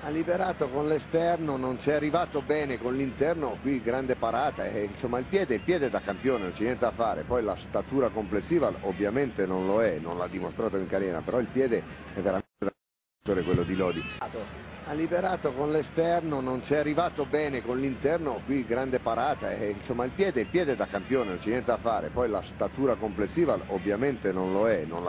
Ha liberato con l'esterno, non c'è è arrivato bene con l'interno, qui grande parata, e, insomma il piede, il piede da campione, non c'è niente da fare, poi la statura complessiva ovviamente non lo è, non l'ha dimostrato in carriera, però il piede è veramente da quello di Lodi. Ha liberato con l'esterno, non c'è è arrivato bene con l'interno, qui grande parata, e, insomma il piede, il piede da campione, non c'è niente da fare, poi la statura complessiva ovviamente non lo è, non